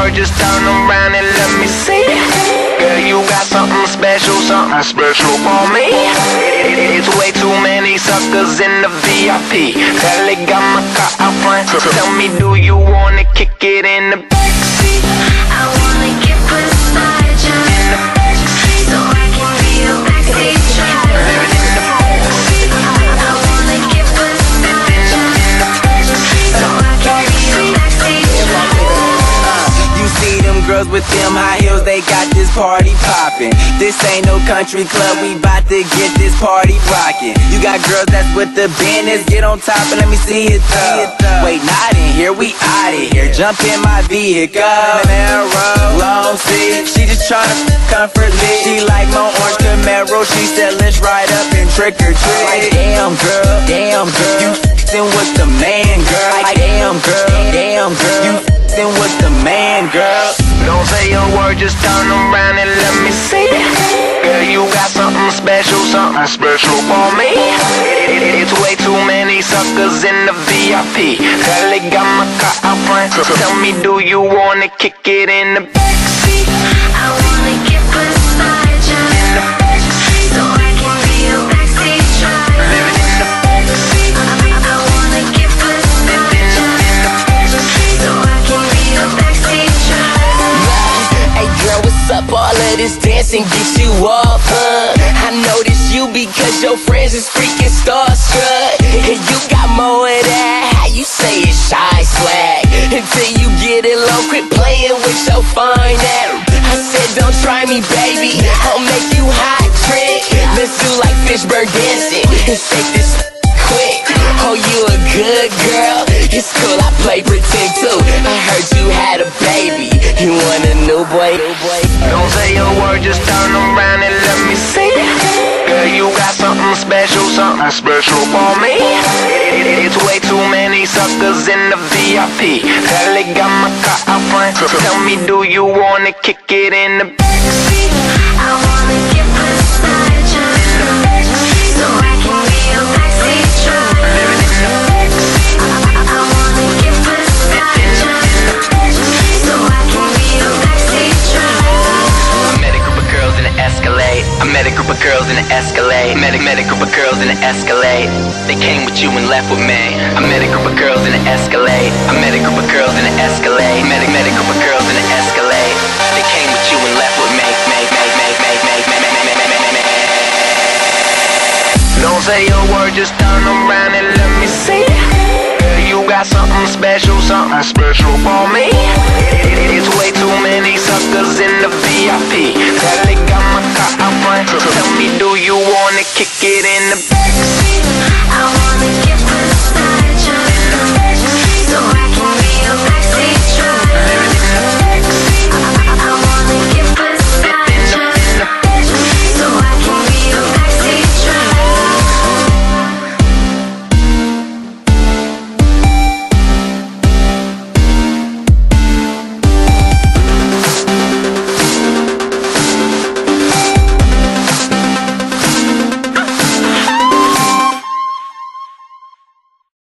word, just turn around and let me see. Girl, you got something special, something special for me. It's way too many suckers in the VIP. Kelly got my car out front. Tell me, do you wanna kick it in the girls with them high heels, they got this party poppin'. This ain't no country club, we bout to get this party rockin'. You got girls that's with the business, get on top and let me see it up. Wait, not in here, we outta here. Jump in my vehicle, Camaro, long seat. She just tryna comfortably. She like my orange Camaro, she said let's ride up and trick or treat. Like damn girl, damn girl, you f***ing with just turn around and let me see. Girl, you got something special, something special for me. It's way too many suckers in the VIP. Girl, they got my car out front. Tell me, do you wanna kick it in the backseat? Up? All of this dancing gets you off, huh? I notice you because your friends is freaking starstruck. And you got more of that, how you say it, shy swag. Until you get it low, quit playing with your fine ass. I said, don't try me, baby. I'll make you hot trick. Let's do like Fishburne dancing and shake this quick. Oh, you a good girl? It's cool, I play pretend too. I heard you had a baby. Boy? Don't say a word, just turn around and let me see. Girl, you got something special, something special for me. It's way too many suckers in the VIP. They got my car out front. Tell me, do you wanna kick it in the backseat? Met a group of girls in an Escalade. Met a, met a group of girls in an Escalade. They came with you and left with me. I met a group of girls in an Escalade. I met a group of girls in an Escalade. Met a, met a group of girls in an Escalade. They came with you and left with me. Me, me, me, me, me, me, me, me, me, me. Don't say a word, just turn around and let me see. You got something special, something special for me. Kick it in the